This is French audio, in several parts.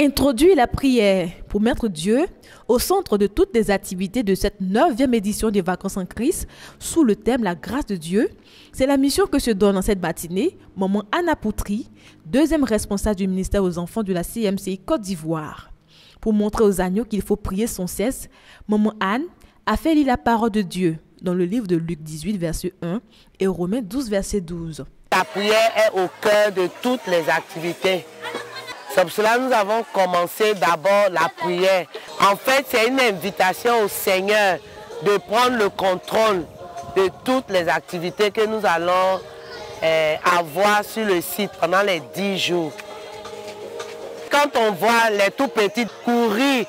Introduit la prière pour mettre Dieu au centre de toutes les activités de cette neuvième édition des vacances en Christ sous le thème La grâce de Dieu. C'est la mission que se donne en cette matinée Maman Anna Poutry, deuxième responsable du ministère aux enfants de la CMCI Côte d'Ivoire. Pour montrer aux agneaux qu'il faut prier sans cesse, Maman Anne a fait lire la parole de Dieu dans le livre de Luc 18, verset 1 et Romains 12, verset 12. La prière est au cœur de toutes les activités c'est cela nous avons commencé d'abord la prière. En fait, c'est une invitation au Seigneur de prendre le contrôle de toutes les activités que nous allons eh, avoir sur le site pendant les dix jours. Quand on voit les tout petits courir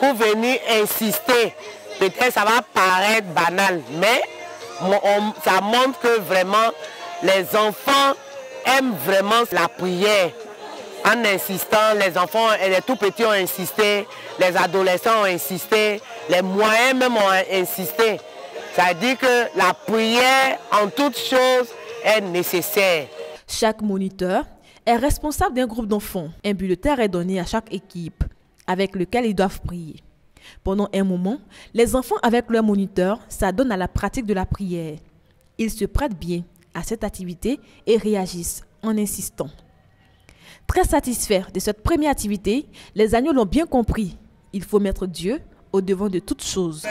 pour venir insister, peut-être ça va paraître banal, mais ça montre que vraiment les enfants aiment vraiment la prière en insistant, les enfants et les tout petits ont insisté, les adolescents ont insisté, les moyens même ont insisté. Ça dit que la prière en toutes choses est nécessaire. Chaque moniteur est responsable d'un groupe d'enfants. Un bulletin est donné à chaque équipe avec lequel ils doivent prier. Pendant un moment, les enfants avec leur moniteur s'adonnent à la pratique de la prière. Ils se prêtent bien à cette activité et réagissent en insistant. Très satisfaits de cette première activité, les agneaux l'ont bien compris. Il faut mettre Dieu au devant de toutes choses.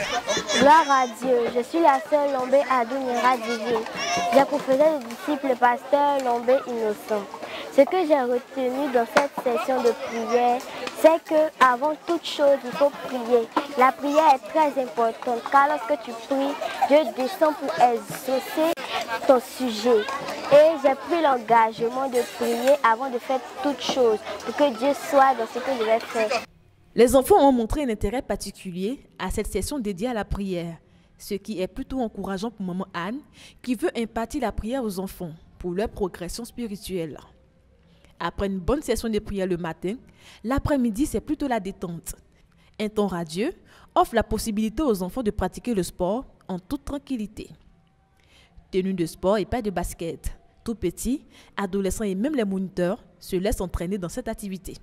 Gloire à Dieu, je suis la sœur Lombé Adounira Divine. Professé le disciple pasteur Lombé Innocent. Ce que j'ai retenu dans cette session de prière, c'est que avant toute chose, il faut prier. La prière est très importante car lorsque tu pries, Dieu descend pour exaucer ton sujet. Et j'ai pris l'engagement de prier avant de faire toute chose pour que Dieu soit dans ce que je vais faire. Les enfants ont montré un intérêt particulier à cette session dédiée à la prière, ce qui est plutôt encourageant pour maman Anne, qui veut impartir la prière aux enfants pour leur progression spirituelle. Après une bonne session de prière le matin, l'après-midi, c'est plutôt la détente. Un temps radieux offre la possibilité aux enfants de pratiquer le sport en toute tranquillité tenue de sport et pas de basket. Tout petit, adolescents et même les moniteurs se laissent entraîner dans cette activité.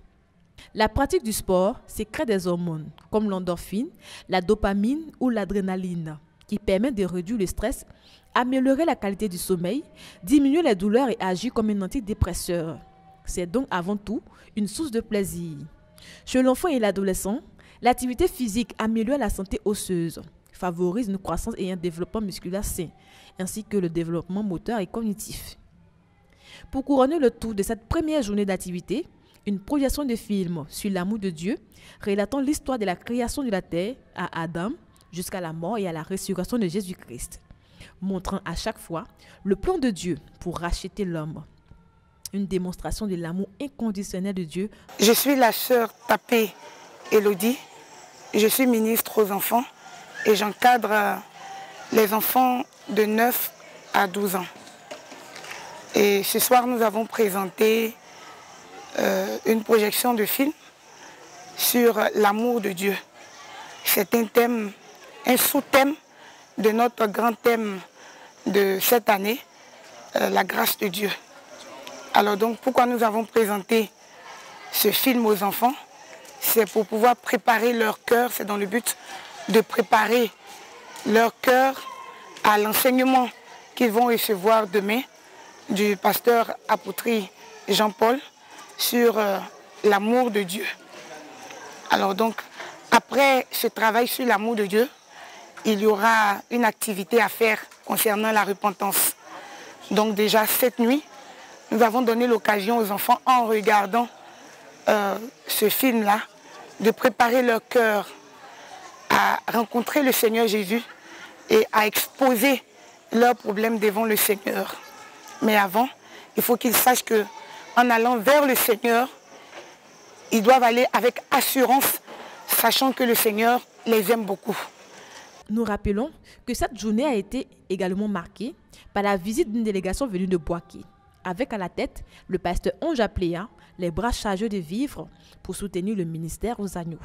La pratique du sport sécrète des hormones comme l'endorphine, la dopamine ou l'adrénaline qui permettent de réduire le stress, améliorer la qualité du sommeil, diminuer les douleurs et agir comme un antidépresseur. C'est donc avant tout une source de plaisir. Chez l'enfant et l'adolescent, l'activité physique améliore la santé osseuse, favorise une croissance et un développement musculaire sain, ainsi que le développement moteur et cognitif. Pour couronner le tout de cette première journée d'activité, une projection de film sur l'amour de Dieu relatant l'histoire de la création de la terre à Adam jusqu'à la mort et à la résurrection de Jésus-Christ, montrant à chaque fois le plan de Dieu pour racheter l'homme. Une démonstration de l'amour inconditionnel de Dieu. Je suis la sœur Tapé Elodie. Je suis ministre aux enfants et j'encadre les enfants de 9 à 12 ans. Et ce soir, nous avons présenté euh, une projection de film sur l'amour de Dieu. C'est un thème, un sous-thème de notre grand thème de cette année, euh, la grâce de Dieu. Alors donc, pourquoi nous avons présenté ce film aux enfants? C'est pour pouvoir préparer leur cœur, c'est dans le but de préparer leur cœur à l'enseignement qu'ils vont recevoir demain du pasteur apôtrie Jean-Paul sur euh, l'amour de Dieu. Alors donc, après ce travail sur l'amour de Dieu, il y aura une activité à faire concernant la repentance. Donc déjà cette nuit, nous avons donné l'occasion aux enfants, en regardant euh, ce film-là, de préparer leur cœur à rencontrer le Seigneur Jésus et à exposer leurs problèmes devant le Seigneur. Mais avant, il faut qu'ils sachent qu'en allant vers le Seigneur, ils doivent aller avec assurance, sachant que le Seigneur les aime beaucoup. Nous rappelons que cette journée a été également marquée par la visite d'une délégation venue de Boaké, avec à la tête le pasteur Ange Apléa, les bras chargés de vivre pour soutenir le ministère aux agneaux.